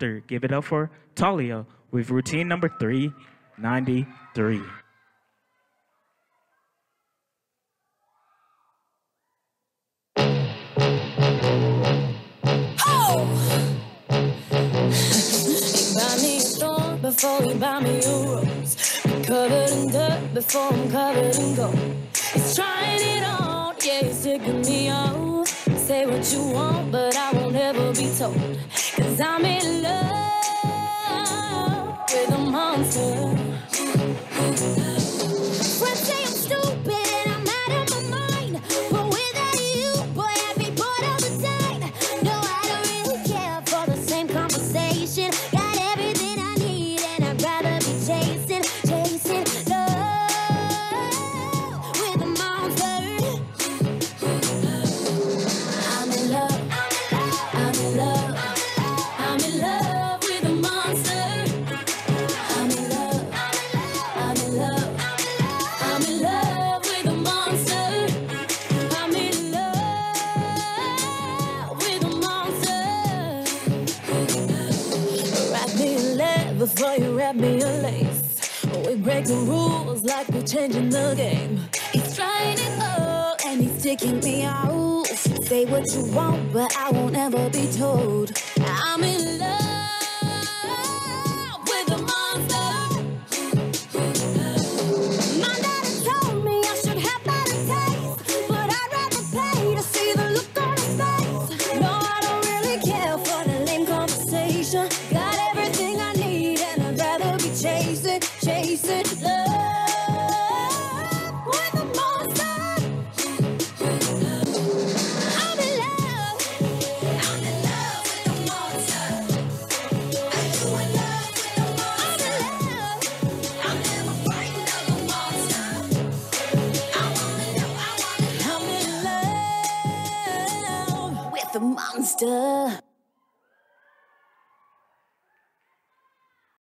Give it up for Talya with routine number 393. before you buy me a rose. Covered in dirt before I'm covered in gold. He's trying it on, yeah, he's taking me. Say what you want, but I won't ever be told. Cause I'm in love before you wrap me in lace. We break the rules like we're changing the game. He's trying it all and he's taking me out. Say what you want, but I won't ever be told. I'm in love chasing, chasing love with a monster. I'm in love. I'm in love with a monster. I'm in love with a monster. I'm never frightened of a monster. I wanna know, I wanna know. I'm in love with a monster.